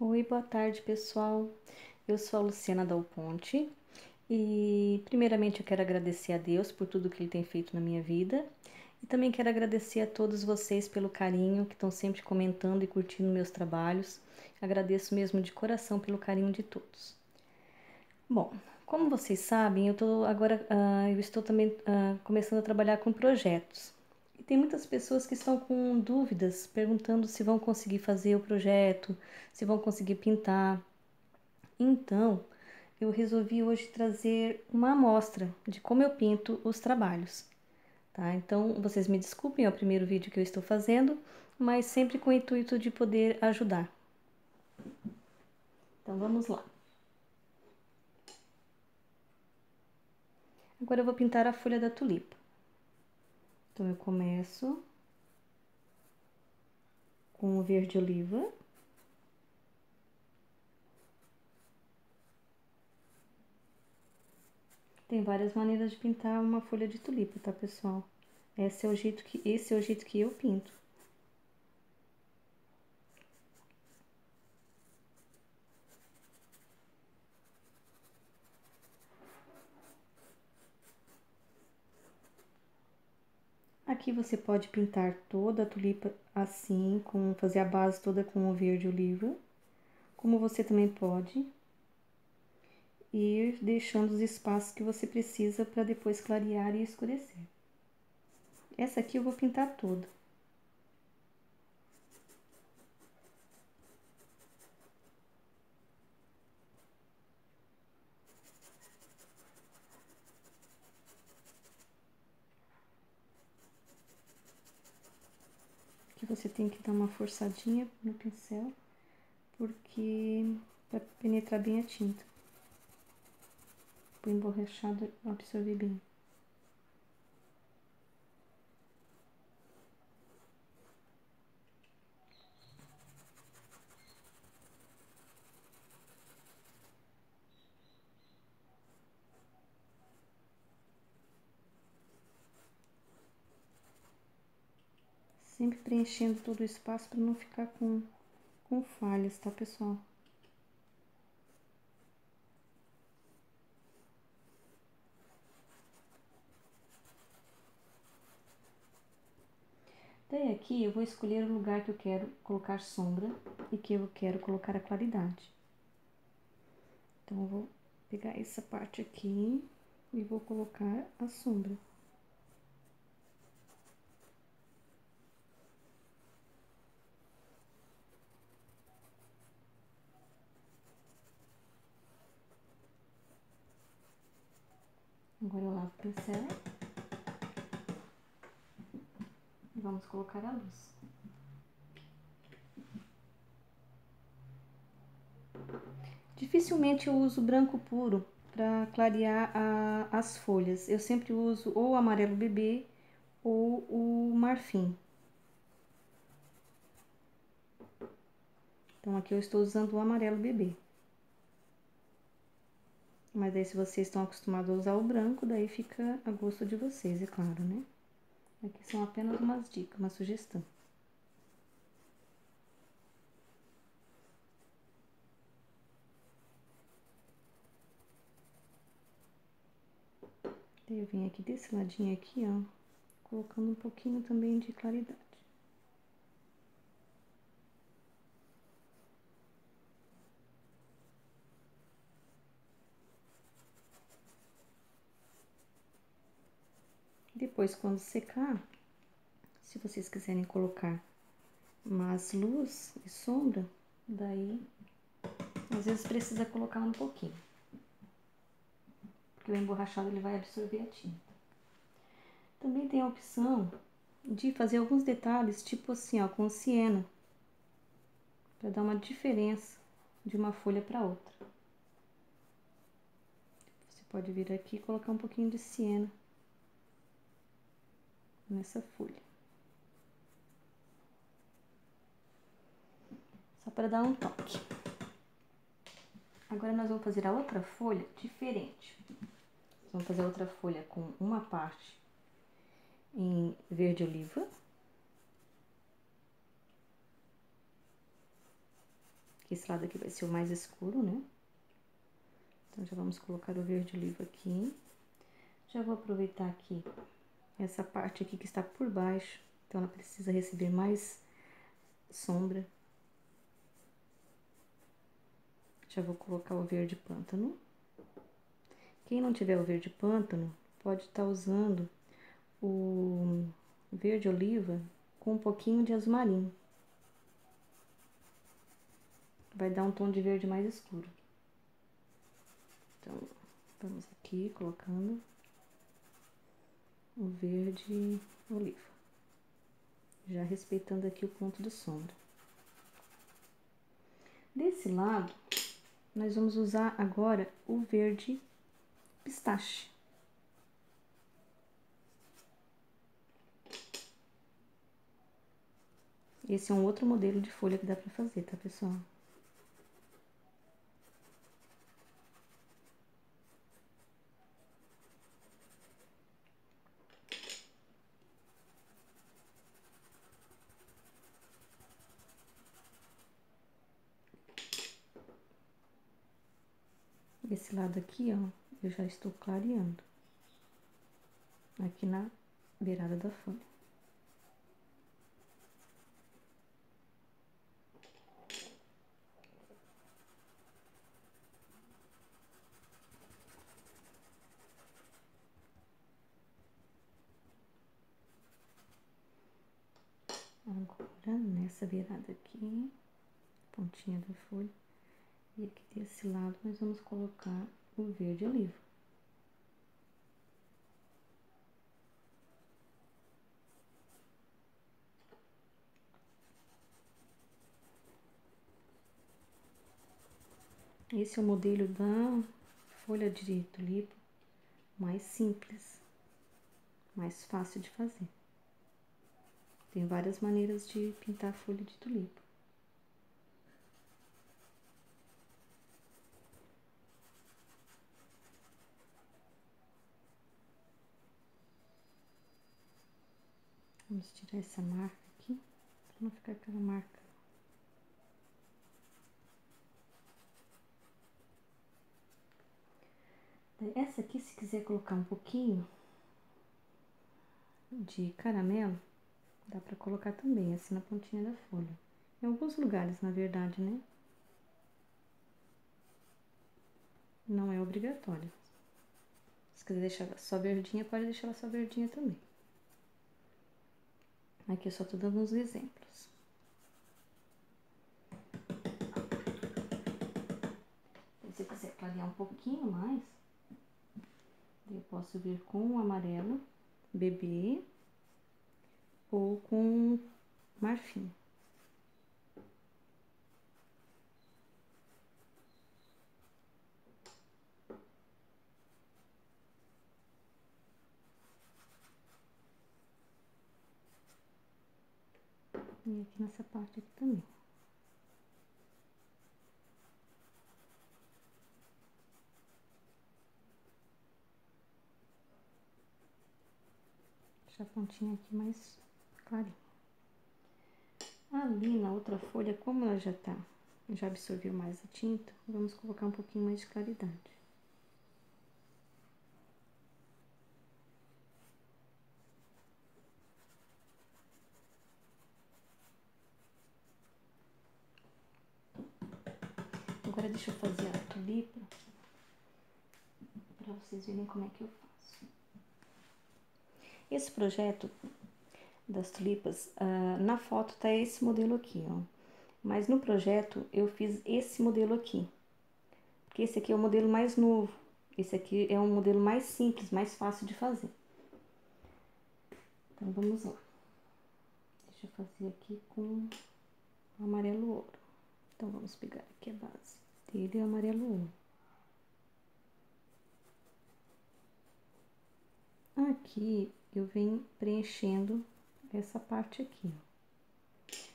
Oi, boa tarde, pessoal. Eu sou a Luciana Dal Ponte e, primeiramente, eu quero agradecer a Deus por tudo que Ele tem feito na minha vida e também quero agradecer a todos vocês pelo carinho que estão sempre comentando e curtindo meus trabalhos. Agradeço mesmo de coração pelo carinho de todos. Bom, como vocês sabem, eu tô agora uh, eu estou também uh, começando a trabalhar com projetos. Tem muitas pessoas que estão com dúvidas, perguntando se vão conseguir fazer o projeto, se vão conseguir pintar. Então, eu resolvi hoje trazer uma amostra de como eu pinto os trabalhos. Tá? Então, vocês me desculpem, é o primeiro vídeo que eu estou fazendo, mas sempre com o intuito de poder ajudar. Então, vamos lá. Agora eu vou pintar a folha da tulipa. Então, eu começo com o verde oliva. Tem várias maneiras de pintar uma folha de tulipa, tá, pessoal? Esse é o jeito que, esse é o jeito que eu pinto. Aqui você pode pintar toda a tulipa assim, com fazer a base toda com o verde oliva, como você também pode ir deixando os espaços que você precisa para depois clarear e escurecer. Essa aqui eu vou pintar toda. Você tem que dar uma forçadinha no pincel, porque para penetrar bem a tinta. Para o emborrachado absorver bem. Sempre preenchendo todo o espaço para não ficar com, com falhas, tá, pessoal? Daí aqui eu vou escolher o lugar que eu quero colocar sombra e que eu quero colocar a claridade. Então, eu vou pegar essa parte aqui e vou colocar a sombra. Agora eu lavo o pincel. E vamos colocar a luz. Dificilmente eu uso branco puro para clarear a, as folhas. Eu sempre uso ou amarelo bebê ou o marfim. Então, aqui eu estou usando o amarelo bebê. Mas aí se vocês estão acostumados a usar o branco, daí fica a gosto de vocês, é claro, né? Aqui são apenas umas dicas, uma sugestão. eu vim aqui desse ladinho aqui, ó, colocando um pouquinho também de claridade. Depois, quando secar, se vocês quiserem colocar mais luz e sombra, daí às vezes precisa colocar um pouquinho. Porque o emborrachado ele vai absorver a tinta. Também tem a opção de fazer alguns detalhes, tipo assim, ó, com siena, para dar uma diferença de uma folha para outra. Você pode vir aqui e colocar um pouquinho de siena nessa folha. Só para dar um toque. Agora nós vamos fazer a outra folha diferente. Vamos fazer outra folha com uma parte em verde oliva. Esse lado aqui vai ser o mais escuro, né? Então, já vamos colocar o verde oliva aqui. Já vou aproveitar aqui essa parte aqui que está por baixo. Então, ela precisa receber mais sombra. Já vou colocar o verde pântano. Quem não tiver o verde pântano, pode estar tá usando o verde oliva com um pouquinho de azul marinho. Vai dar um tom de verde mais escuro. Então, vamos aqui colocando o verde oliva. Já respeitando aqui o ponto de sombra. Desse lado, nós vamos usar agora o verde pistache. Esse é um outro modelo de folha que dá para fazer, tá, pessoal? Esse lado aqui, ó, eu já estou clareando. Aqui na beirada da folha. Agora, nessa virada aqui, pontinha da folha, e aqui desse lado nós vamos colocar o verde oliva. Esse é o modelo da folha de tulipa mais simples, mais fácil de fazer. Tem várias maneiras de pintar folha de tulipa. Vamos tirar essa marca aqui, para não ficar aquela marca. Essa aqui, se quiser colocar um pouquinho de caramelo, dá para colocar também, assim na pontinha da folha. Em alguns lugares, na verdade, né? Não é obrigatório. Se quiser deixar só verdinha, pode deixar ela só verdinha também. Aqui eu só tô dando uns exemplos. Se quiser clarear um pouquinho mais, eu posso vir com o amarelo, bebê, ou com marfim. Aqui nessa parte aqui também. Deixa a pontinha aqui mais clarinha. Ali na outra folha, como ela já tá, já absorveu mais a tinta, vamos colocar um pouquinho mais de claridade. Agora deixa eu fazer a tulipa para vocês verem como é que eu faço. Esse projeto das tulipas, uh, na foto tá esse modelo aqui, ó. Mas no projeto eu fiz esse modelo aqui. Porque esse aqui é o modelo mais novo. Esse aqui é um modelo mais simples, mais fácil de fazer. Então vamos lá. Deixa eu fazer aqui com amarelo ouro. Então vamos pegar aqui a base dele é amarelo ouro. Aqui eu venho preenchendo essa parte aqui.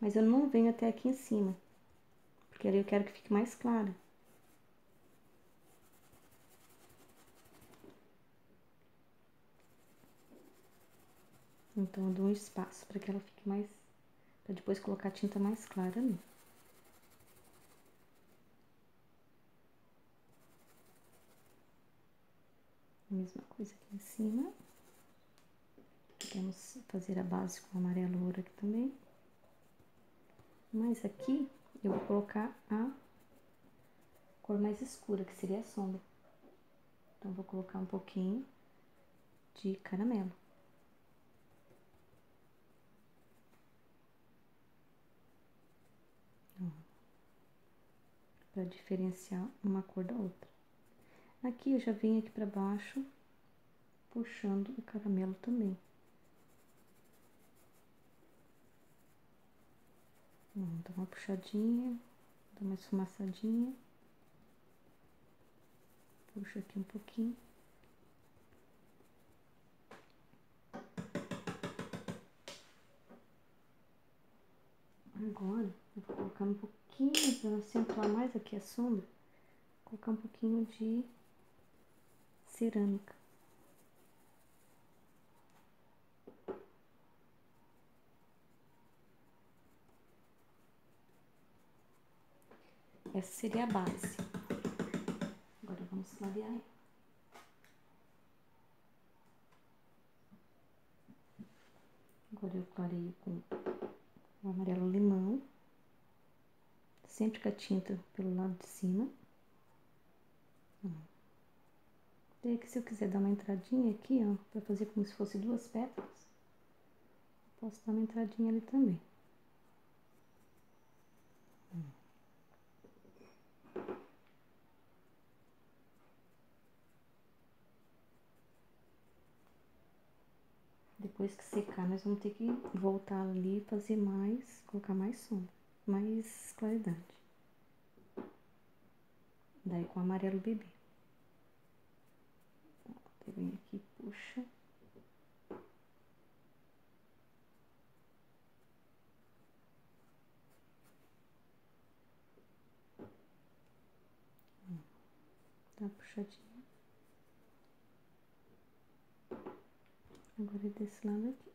Mas eu não venho até aqui em cima, porque ali eu quero que fique mais clara. Então, eu dou um espaço para que ela fique mais... para depois colocar a tinta mais clara ali. Mesma coisa aqui em cima. Podemos fazer a base com amarelo ouro aqui também. Mas aqui eu vou colocar a cor mais escura, que seria a sombra. Então, vou colocar um pouquinho de caramelo. Para diferenciar uma cor da outra. Aqui eu já venho aqui para baixo, puxando o caramelo também. Dá uma puxadinha, dá uma esfumaçadinha. Puxa aqui um pouquinho. Agora, eu vou colocar um pouquinho, para acentuar mais aqui a sombra, colocar um pouquinho de cerâmica. Essa seria a base. Agora vamos clarear. Agora eu clareio com o amarelo limão, sempre com a tinta pelo lado de cima. Daí que se eu quiser dar uma entradinha aqui, ó, pra fazer como se fosse duas pétalas, posso dar uma entradinha ali também. Depois que secar, nós vamos ter que voltar ali e fazer mais, colocar mais sombra, mais claridade. Daí com amarelo bebê. Vem aqui, puxa. Tá puxadinho. Agora desse lado aqui.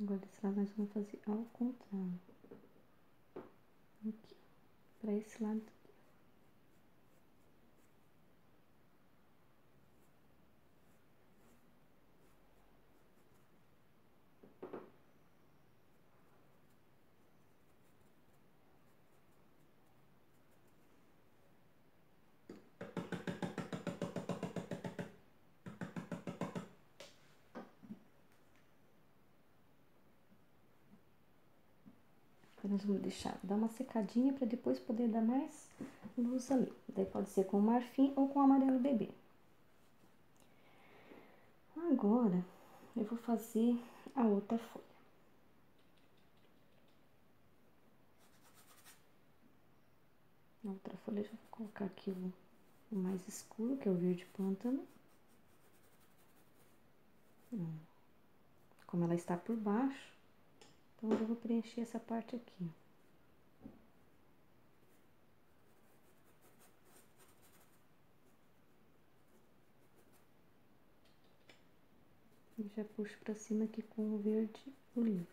Agora desse lado nós vamos fazer ao contrário. Aqui, para esse lado nós vamos deixar dar uma secadinha para depois poder dar mais luz ali. Daí pode ser com marfim ou com amarelo bebê. Agora, eu vou fazer a outra folha. Na outra folha, eu vou colocar aqui o, o mais escuro, que é o verde pântano. Hum. Como ela está por baixo, então, eu vou preencher essa parte aqui. E já puxo pra cima aqui com o verde olivo.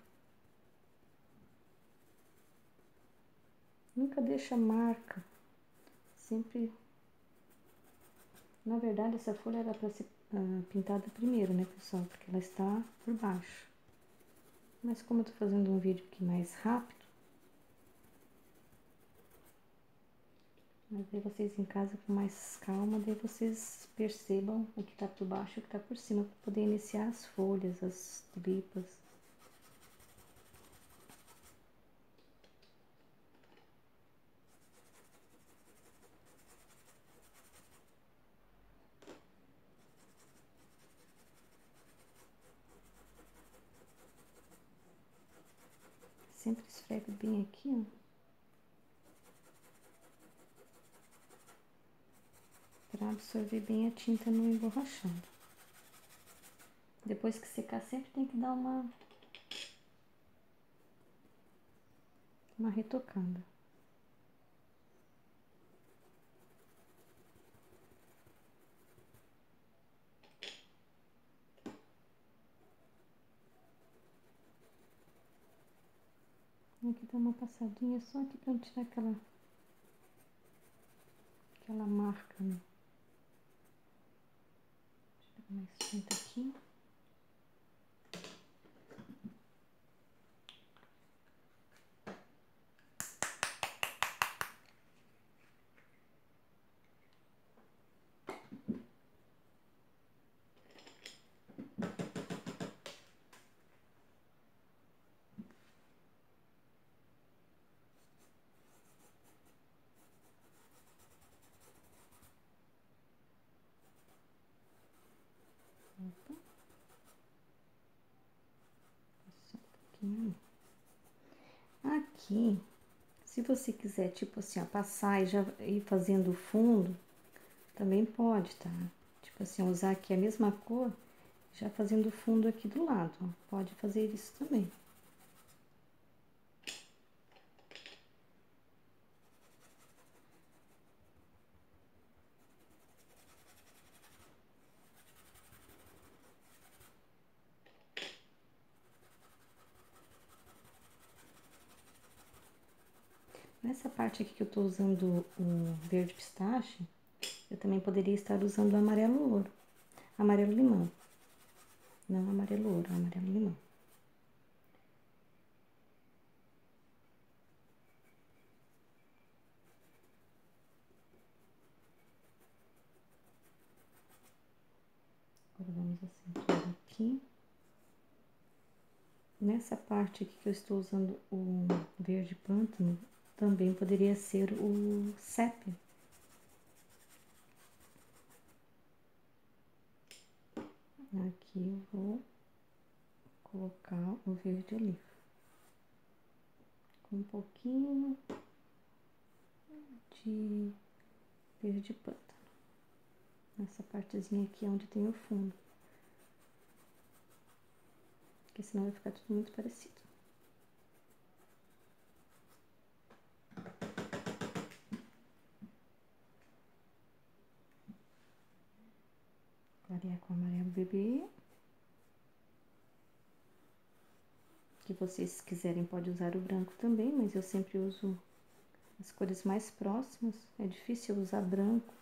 Nunca deixa marca. Sempre... Na verdade, essa folha era para ser uh, pintada primeiro, né, pessoal? Porque ela está por baixo. Mas como eu tô fazendo um vídeo aqui mais rápido, mas aí vocês em casa com mais calma, daí vocês percebam o que tá por baixo e o que tá por cima, para poder iniciar as folhas, as tulipas. Sempre esfrego bem aqui, ó. Pra absorver bem a tinta no emborrachado. Depois que secar, sempre tem que dar uma... Uma retocada. Dá uma passadinha só aqui pra tirar aquela aquela marca, né? Deixa eu pegar mais tinta aqui. Opa. Só um Aqui, se você quiser, tipo assim, ó, passar e já ir fazendo o fundo, também pode, tá? Tipo assim, usar aqui a mesma cor, já fazendo o fundo aqui do lado, ó. Pode fazer isso também. Nessa parte aqui que eu tô usando o verde pistache, eu também poderia estar usando o amarelo ouro, amarelo limão. Não amarelo ouro, amarelo limão. Agora vamos acentuar aqui. Nessa parte aqui que eu estou usando o verde pântano, também poderia ser o sépia. Aqui eu vou colocar o verde oliva. Com um pouquinho de verde pântano. Nessa partezinha aqui onde tem o fundo. Porque senão vai ficar tudo muito parecido. Clarear com amarelo bebê. Que vocês quiserem pode usar o branco também, mas eu sempre uso as cores mais próximas. É difícil usar branco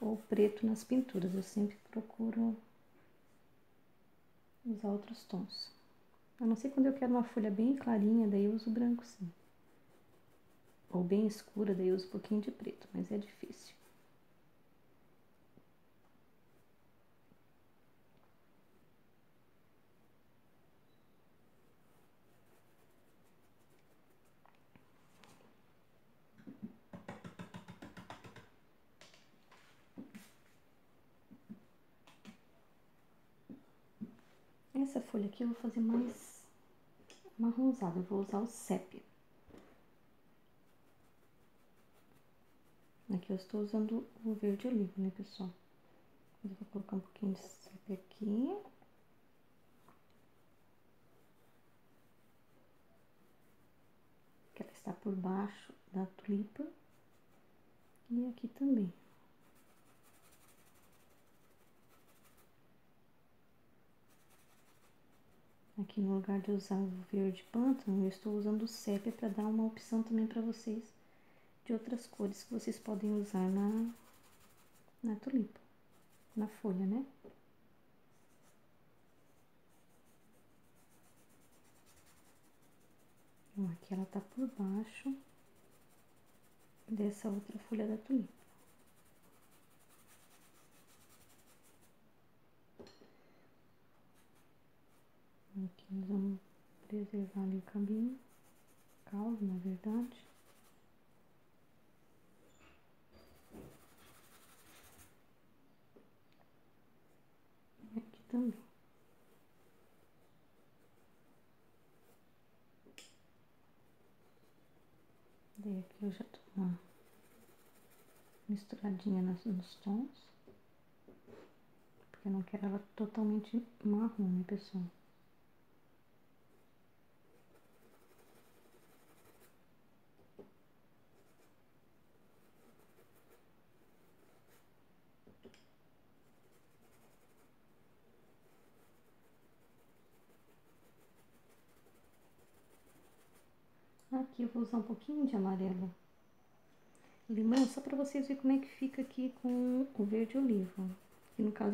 ou preto nas pinturas, eu sempre procuro usar outros tons. A não ser quando eu quero uma folha bem clarinha, daí eu uso branco sim. Ou bem escura, daí eu uso um pouquinho de preto, mas é difícil. Essa folha aqui eu vou fazer mais marronzada, eu vou usar o sépia. Aqui eu estou usando o verde oliva, né, pessoal? Eu vou colocar um pouquinho de sépia aqui. Que ela está por baixo da tulipa. E aqui também. Aqui no lugar de usar o verde pântano, eu estou usando o sépia para dar uma opção também para vocês de outras cores que vocês podem usar na, na tulipa, na folha, né? Então, aqui ela tá por baixo dessa outra folha da tulipa. Aqui nós vamos preservar ali o cabinho, causa, na verdade. E aqui também. Daí aqui eu já tô uma misturadinha nos tons. Porque eu não quero ela totalmente marrom, né, pessoal? Aqui eu vou usar um pouquinho de amarelo limão, só para vocês verem como é que fica aqui com o verde oliva. E no caso